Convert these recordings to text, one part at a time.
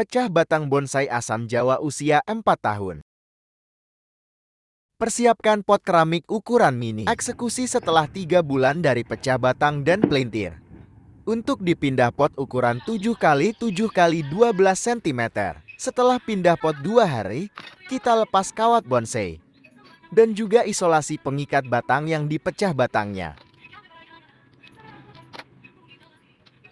Pecah batang bonsai asam jawa usia 4 tahun. Persiapkan pot keramik ukuran mini. Eksekusi setelah 3 bulan dari pecah batang dan pelintir. Untuk dipindah pot ukuran 7 x 7 x 12 cm. Setelah pindah pot 2 hari, kita lepas kawat bonsai. Dan juga isolasi pengikat batang yang dipecah batangnya.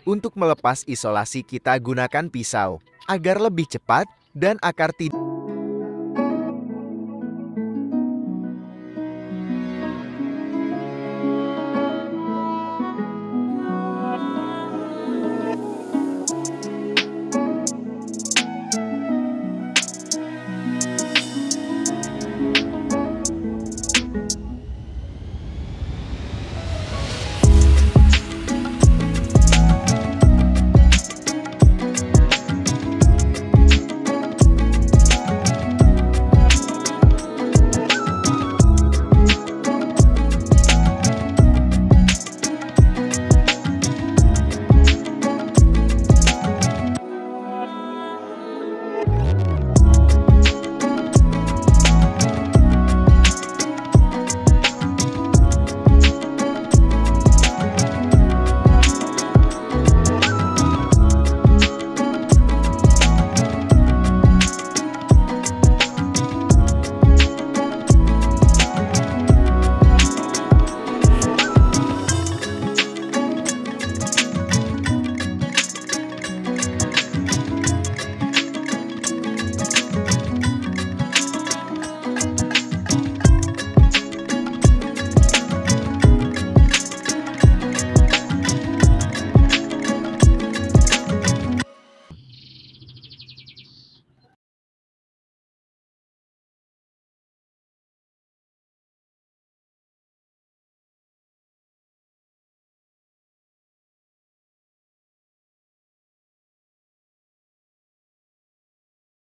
Untuk melepas isolasi kita gunakan pisau, agar lebih cepat dan akar tidak